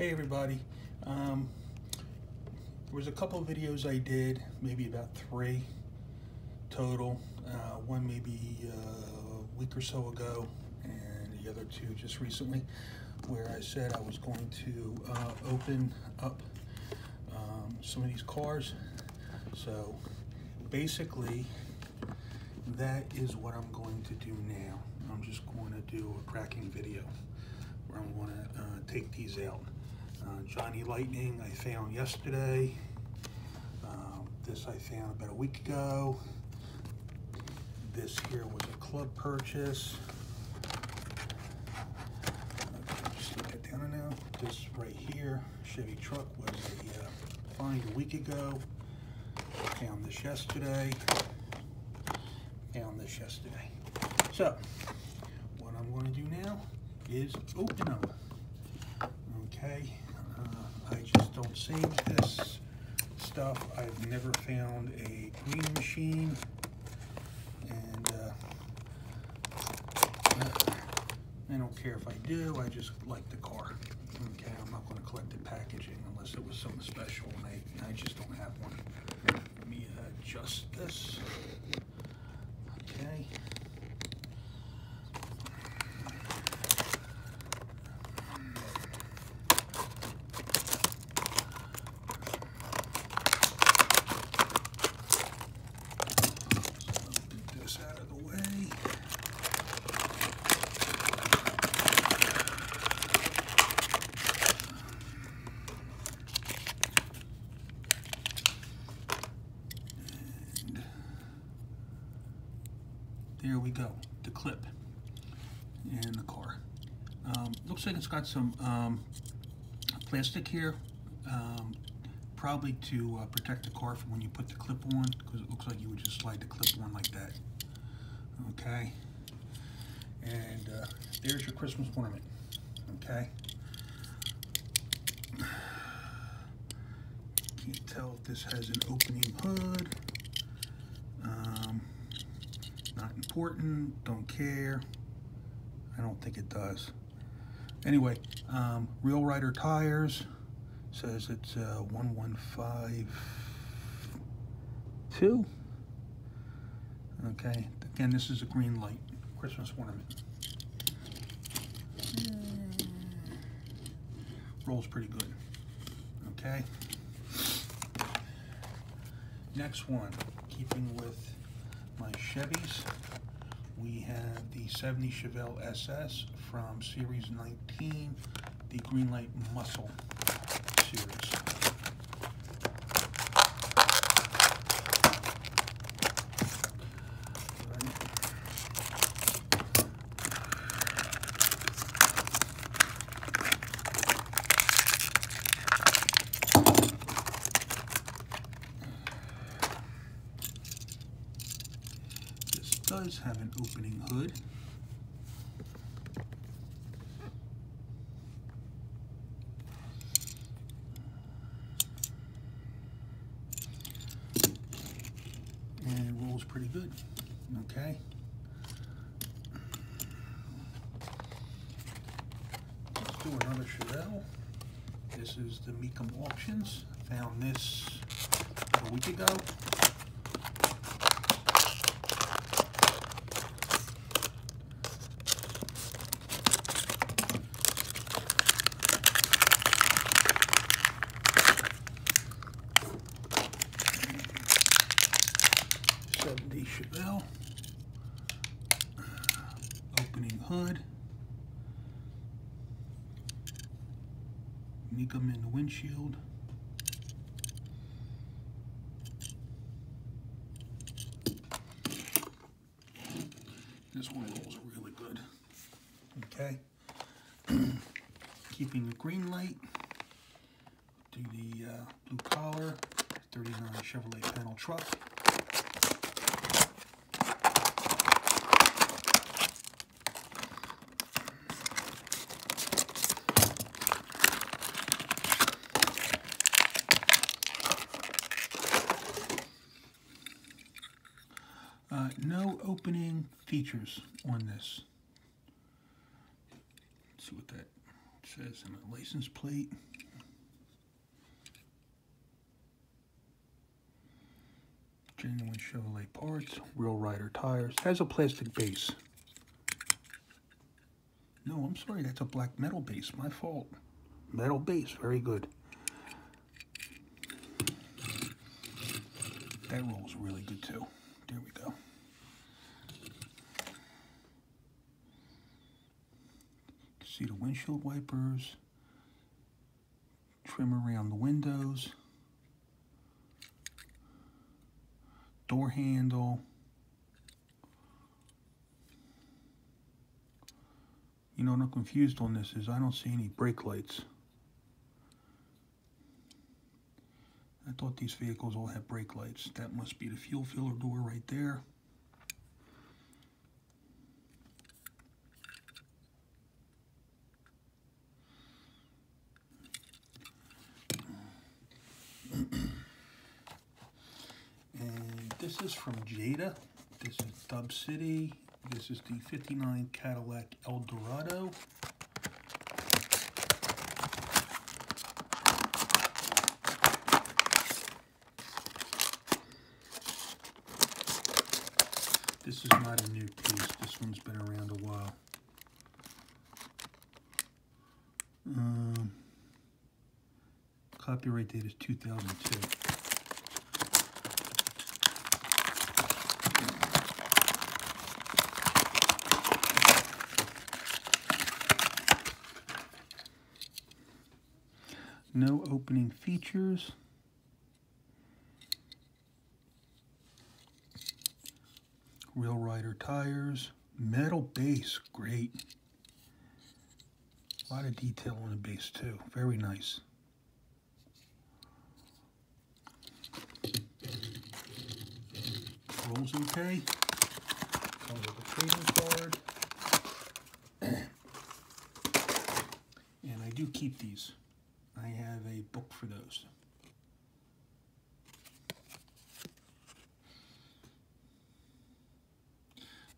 Hey everybody. Um, there was a couple videos I did, maybe about three total. Uh, one maybe uh, a week or so ago, and the other two just recently, where I said I was going to uh, open up um, some of these cars. So basically, that is what I'm going to do now. I'm just going to do a cracking video where I'm going to uh, take these out. Uh, Johnny Lightning I found yesterday. Um, this I found about a week ago. This here was a club purchase. Just down now. This right here, Chevy truck was a uh, find a week ago. Found this yesterday. Found this yesterday. So, what I'm going to do now is open them. Okay, uh, Save this stuff. I've never found a green machine, and uh, I don't care if I do. I just like the car. Okay, I'm not going to collect the packaging unless it was something special, and I, I just don't have one. Let me adjust this. Okay. Get this out of the way. And there we go, the clip and the car. Um, looks like it's got some um, plastic here, um, probably to uh, protect the car from when you put the clip on, because it looks like you would just slide the clip on like that. Okay, and uh, there's your Christmas ornament. Okay. Can't tell if this has an opening hood. Um, not important, don't care. I don't think it does. Anyway, um, Real Rider Tires says it's uh, 1152. Okay, again, this is a Greenlight, Christmas ornament. Rolls pretty good. Okay. Next one, keeping with my Chevys, we have the 70 Chevelle SS from Series 19, the Greenlight Muscle series. This does have an opening hood. And it rolls pretty good, okay? Let's do another Chevelle. This is the Mecum Auctions. Found this a week ago. Seventy Chevelle. Hood. Mecum in the windshield. This one rolls really good. Okay. Keeping the Greenlight. Do the uh, blue collar. 39 Chevrolet panel truck. Uh, no opening features on this. Let's see what that says on the license plate. Genuine Chevrolet parts, Real Rider tires. Has a plastic base. No, I'm sorry, that's a black metal base. My fault. Metal base, very good. That rolls really good too. There we go. See the windshield wipers, trim around the windows, door handle. You know what I'm confused on this is I don't see any brake lights. I thought these vehicles all had brake lights. That must be the fuel filler door right there. and this is from Jada. This is Dub City. This is the 59 Cadillac Eldorado. This is not a new piece. This one's been around a while. Um, copyright date is 2002. No opening features. Real Rider tires. Metal base, great. A lot of detail on the base too, very nice. Rolls okay. Comes with a trading card. and I do keep these. Book for those.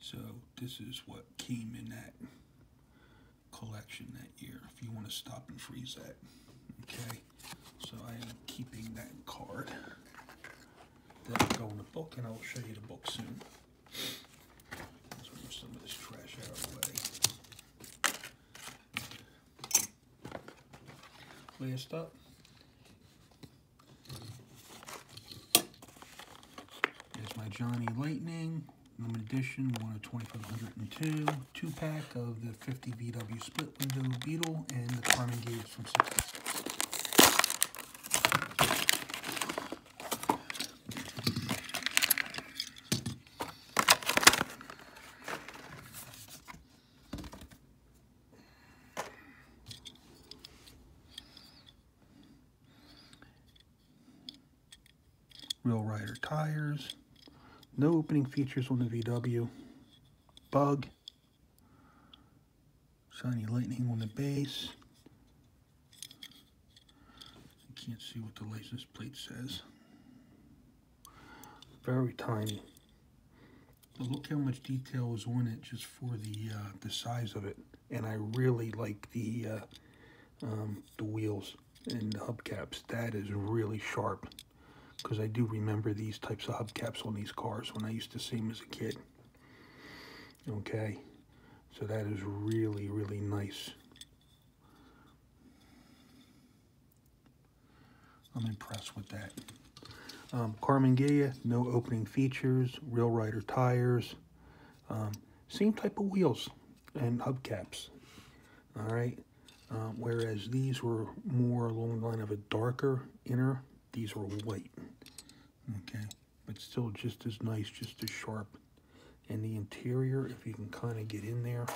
So this is what came in that collection that year, if you want to stop and freeze that. Okay, so I am keeping that card. That'll go in the book, and I will show you the book soon. Let's move some of this trash out of the way. Last up, is my Johnny Lightning limited edition, one of 2502, two pack of the 50 VW split window Beetle and the Karmann Ghia from 66. Real Rider tires. No opening features on the VW. Bug. Shiny lightning on the base. Can't see what the license plate says. Very tiny. But look how much detail is on it just for the uh, the size of it. And I really like the uh, um, the wheels and the hubcaps. That is really sharp because I do remember these types of hubcaps on these cars when I used to see them as a kid. Okay, so that is really, really nice. I'm impressed with that. Um, Karmann Ghia, no opening features, Real Rider tires, um, same type of wheels and hubcaps. All right, um, whereas these were more along the line of a darker inner these are white. Okay, but still just as nice, just as sharp. And the interior, if you can kind of get in there.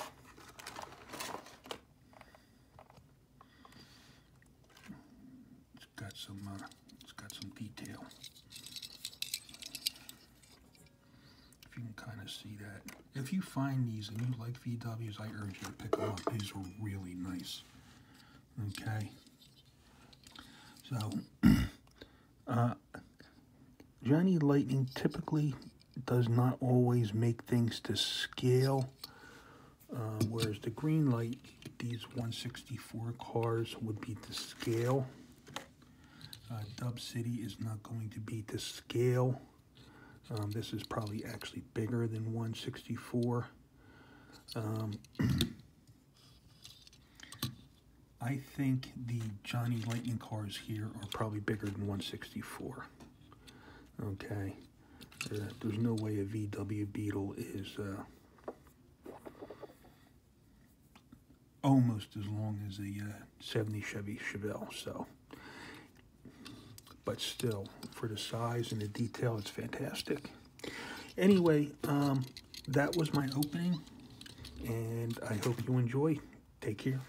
It's got some, uh, it's got some detail. If you can kind of see that. If you find these and you like VWs, I urge you to pick them up. These are really nice. Okay. So, Johnny Lightning typically does not always make things to scale, uh, whereas the Greenlight these 164 cars would be to scale. Uh, Dub City is not going to be to scale. Um, this is probably actually bigger than 164. Um, I think the Johnny Lightning cars here are probably bigger than 164. Okay, there's no way a VW Beetle is uh, almost as long as a uh, 70 Chevy Chevelle. So, but still, for the size and the detail, it's fantastic. Anyway, um, that was my opening, and I hope you enjoy. Take care.